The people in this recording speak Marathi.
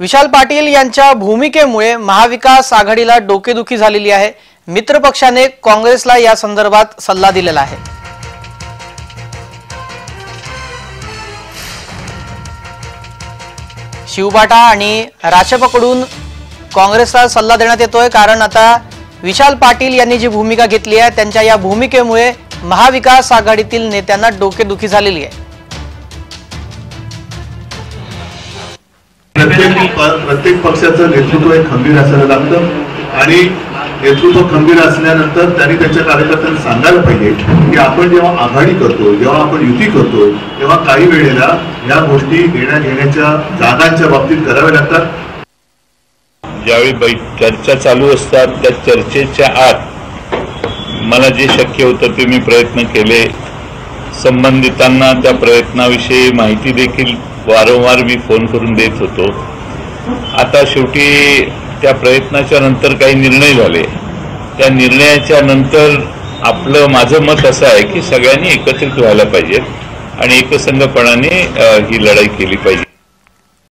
विशाल पाटील यांच्या भूमिकेमुळे महाविकास आघाडीला डोकेदुखी झालेली आहे. मित्र पक्षाने काँग्रेसला या संदर्भात सल्ला दिलेला आहे. शिवबाटा आणि राशपकडून काँग्रेसला सल्ला देण्यात येतोय. कारण आता विशाल पाटील यांनी जी भूमिका घेतली आहे त्यांच्या या भूमिकेमुळे महाविकास आघाडीतील नेत्यांना डोकेदुखी झालेली आहे. प्रत्येक पक्षाचं नेतृत्व हे खंबीर असायला लागतं. आणि नेतृत्व खंबीर असल्यानंतर त्यांनी त्यांच्या कार्यकर्त्यांना सांगायला पाहिजे की आपण जेव्हा आघाडी करतो जेव्हा आपण युती करतो तेव्हा काही वेळेला या गोष्टी घेण्या घेण्याच्या जागांच्या बाबतीत कराव्या लागतात. ज्यावेळी बै चर्चा चालू असतात त्या चर्चेच्या आत मला जे शक्य होतं ते मी प्रयत्न केले. संबंधितांना त्या प्रयत्नाविषयी माहिती देखील वारंवार मी फोन करून देत होतो. आता शेवटी त्या प्रयत्नाच्या नंतर काही निर्णय झाले. त्या निर्णयाच्या नंतर आपलं माझं मत असं आहे की सगळ्यांनी एकत्रित व्हायला पाहिजेत आणि एकसंघपणाने ही लढाई केली पाहिजे.